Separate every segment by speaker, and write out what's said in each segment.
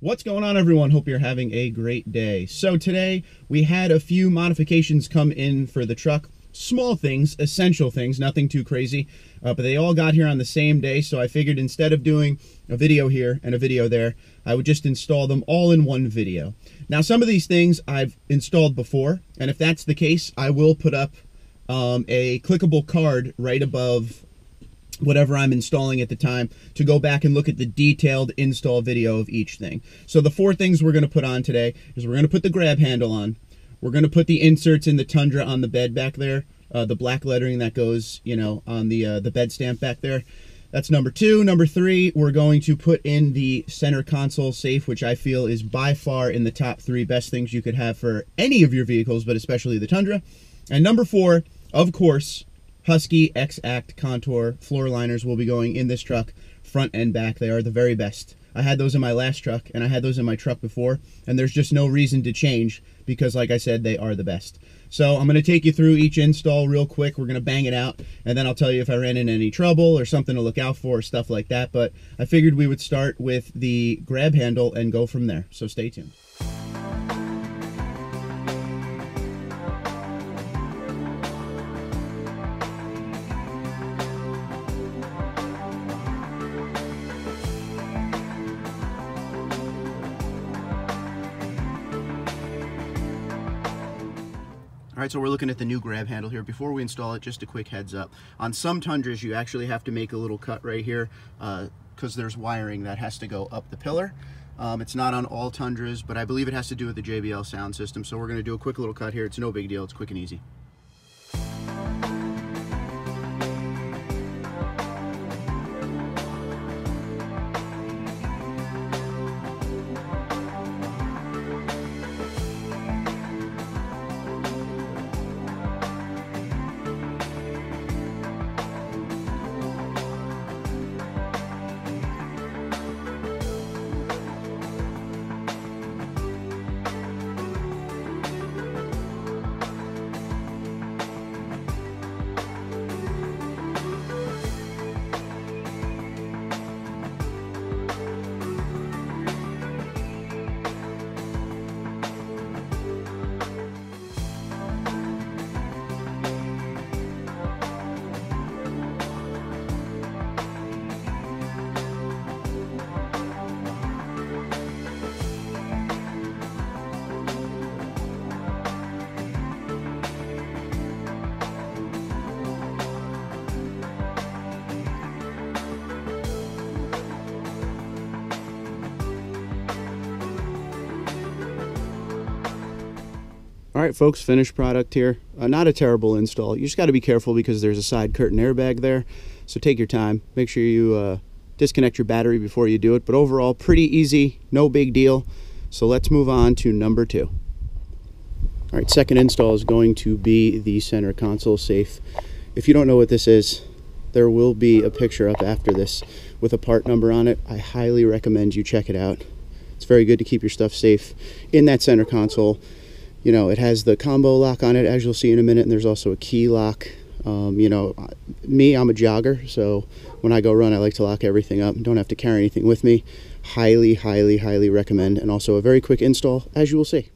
Speaker 1: What's going on, everyone? Hope you're having a great day. So, today we had a few modifications come in for the truck. Small things, essential things, nothing too crazy, uh, but they all got here on the same day. So, I figured instead of doing a video here and a video there, I would just install them all in one video. Now, some of these things I've installed before, and if that's the case, I will put up um, a clickable card right above whatever I'm installing at the time to go back and look at the detailed install video of each thing. So the four things we're going to put on today is we're going to put the grab handle on. We're going to put the inserts in the Tundra on the bed back there, uh, the black lettering that goes, you know, on the uh, the bed stamp back there. That's number two. Number three, we're going to put in the center console safe, which I feel is by far in the top three best things you could have for any of your vehicles, but especially the Tundra. And number four, of course, Husky X-Act Contour floor liners will be going in this truck, front and back. They are the very best. I had those in my last truck, and I had those in my truck before, and there's just no reason to change because, like I said, they are the best. So I'm going to take you through each install real quick. We're going to bang it out, and then I'll tell you if I ran into any trouble or something to look out for or stuff like that. But I figured we would start with the grab handle and go from there. So stay tuned. Right, so we're looking at the new grab handle here. Before we install it, just a quick heads up. On some Tundras, you actually have to make a little cut right here because uh, there's wiring that has to go up the pillar. Um, it's not on all Tundras, but I believe it has to do with the JBL sound system. So we're gonna do a quick little cut here. It's no big deal, it's quick and easy. Right, folks, finished product here. Uh, not a terrible install. You just got to be careful because there's a side curtain airbag there. So take your time. Make sure you uh, disconnect your battery before you do it. But overall, pretty easy, no big deal. So let's move on to number two. All right, second install is going to be the center console safe. If you don't know what this is, there will be a picture up after this with a part number on it. I highly recommend you check it out. It's very good to keep your stuff safe in that center console you know, it has the combo lock on it, as you'll see in a minute, and there's also a key lock. Um, you know, me, I'm a jogger, so when I go run, I like to lock everything up. Don't have to carry anything with me. Highly, highly, highly recommend, and also a very quick install, as you will see.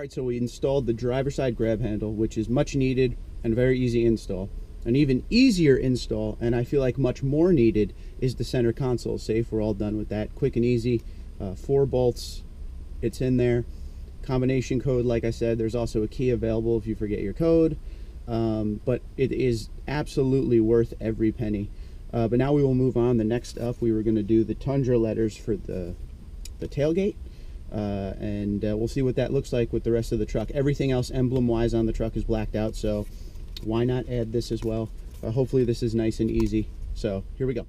Speaker 1: All right, so we installed the driver side grab handle, which is much needed and very easy install. An even easier install, and I feel like much more needed, is the center console safe. We're all done with that. Quick and easy. Uh, four bolts, it's in there. Combination code, like I said, there's also a key available if you forget your code. Um, but it is absolutely worth every penny. Uh, but now we will move on. The next up, we were going to do the Tundra letters for the, the tailgate. Uh, and uh, we'll see what that looks like with the rest of the truck. Everything else emblem-wise on the truck is blacked out, so why not add this as well? Uh, hopefully this is nice and easy. So here we go.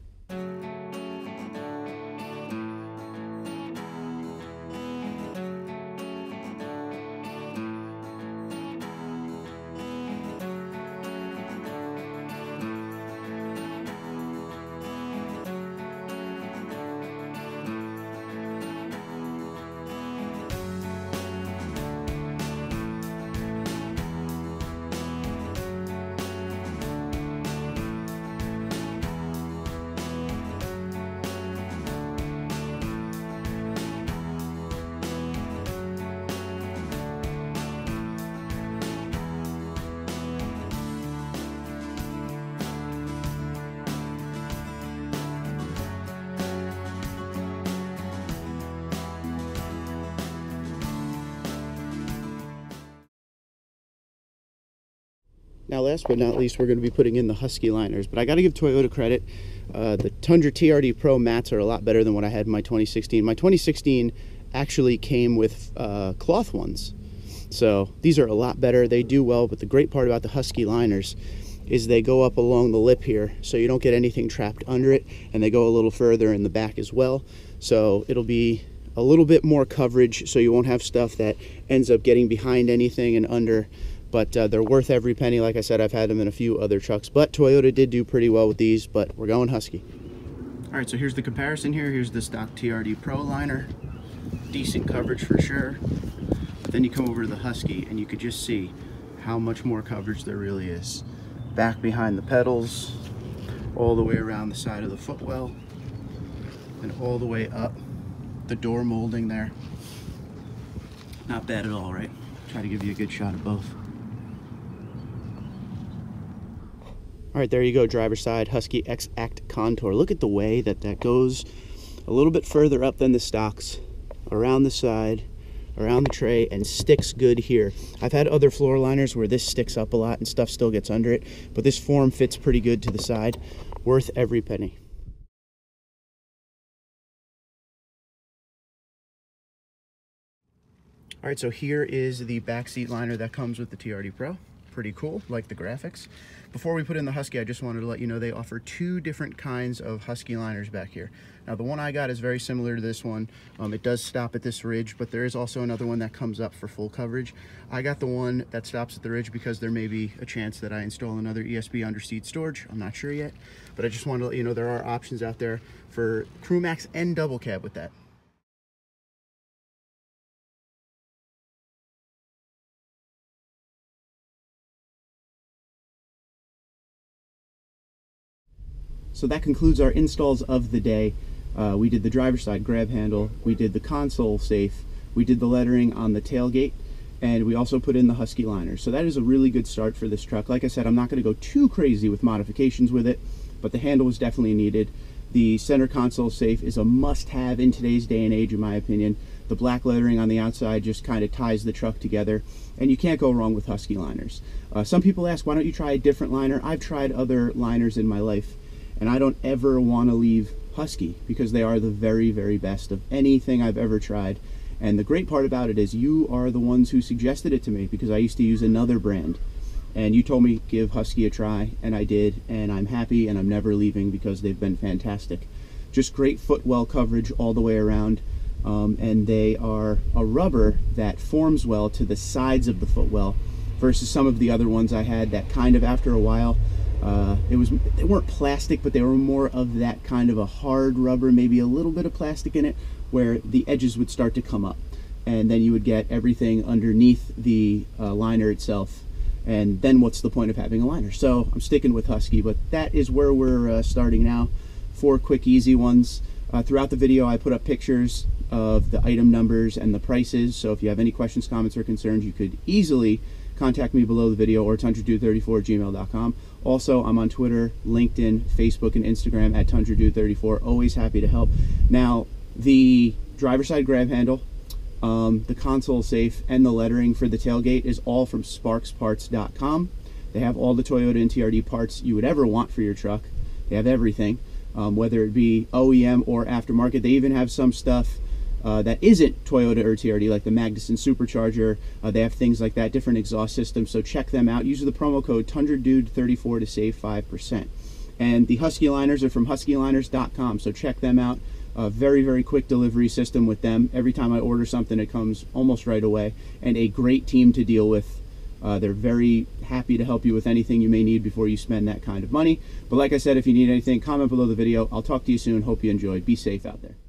Speaker 1: Now, last but not least, we're going to be putting in the Husky liners. But I got to give Toyota credit. Uh, the Tundra TRD Pro mats are a lot better than what I had in my 2016. My 2016 actually came with uh, cloth ones. So these are a lot better. They do well, but the great part about the Husky liners is they go up along the lip here so you don't get anything trapped under it and they go a little further in the back as well. So it'll be a little bit more coverage so you won't have stuff that ends up getting behind anything and under but uh, they're worth every penny. Like I said, I've had them in a few other trucks, but Toyota did do pretty well with these, but we're going Husky. All right, so here's the comparison here. Here's the stock TRD Pro liner. Decent coverage for sure. But then you come over to the Husky and you could just see how much more coverage there really is. Back behind the pedals, all the way around the side of the footwell, and all the way up the door molding there. Not bad at all, right? Try to give you a good shot of both. All right, there you go, driver side Husky X-Act Contour. Look at the way that that goes a little bit further up than the stocks, around the side, around the tray, and sticks good here. I've had other floor liners where this sticks up a lot and stuff still gets under it, but this form fits pretty good to the side. Worth every penny. All right, so here is the back seat liner that comes with the TRD Pro pretty cool, like the graphics. Before we put in the Husky, I just wanted to let you know they offer two different kinds of Husky liners back here. Now the one I got is very similar to this one. Um, it does stop at this ridge, but there is also another one that comes up for full coverage. I got the one that stops at the ridge because there may be a chance that I install another ESP under seat storage. I'm not sure yet, but I just wanted to let you know there are options out there for CrewMax and double cab with that. So that concludes our installs of the day. Uh, we did the driver's side grab handle, we did the console safe, we did the lettering on the tailgate, and we also put in the Husky liner. So that is a really good start for this truck. Like I said, I'm not going to go too crazy with modifications with it, but the handle is definitely needed. The center console safe is a must-have in today's day and age, in my opinion. The black lettering on the outside just kind of ties the truck together, and you can't go wrong with Husky liners. Uh, some people ask, why don't you try a different liner? I've tried other liners in my life and I don't ever want to leave Husky because they are the very, very best of anything I've ever tried. And the great part about it is you are the ones who suggested it to me because I used to use another brand. And you told me give Husky a try, and I did, and I'm happy and I'm never leaving because they've been fantastic. Just great footwell coverage all the way around. Um, and they are a rubber that forms well to the sides of the footwell versus some of the other ones I had that kind of after a while uh, it was they weren't plastic, but they were more of that kind of a hard rubber, maybe a little bit of plastic in it, where the edges would start to come up, and then you would get everything underneath the uh, liner itself. And then what's the point of having a liner? So I'm sticking with Husky, but that is where we're uh, starting now. Four quick, easy ones. Uh, throughout the video, I put up pictures of the item numbers and the prices. So if you have any questions, comments, or concerns, you could easily contact me below the video or tundradude34 gmail.com. Also, I'm on Twitter, LinkedIn, Facebook, and Instagram at tundradude34. Always happy to help. Now, the driver side grab handle, um, the console safe, and the lettering for the tailgate is all from sparksparts.com. They have all the Toyota and TRD parts you would ever want for your truck. They have everything, um, whether it be OEM or aftermarket. They even have some stuff uh, that isn't Toyota or TRD, like the Magnuson Supercharger. Uh, they have things like that, different exhaust systems. So check them out. Use the promo code TundraDude34 to save 5%. And the Husky liners are from huskyliners.com, so check them out. A very, very quick delivery system with them. Every time I order something, it comes almost right away. And a great team to deal with. Uh, they're very happy to help you with anything you may need before you spend that kind of money. But like I said, if you need anything, comment below the video. I'll talk to you soon. Hope you enjoyed. Be safe out there.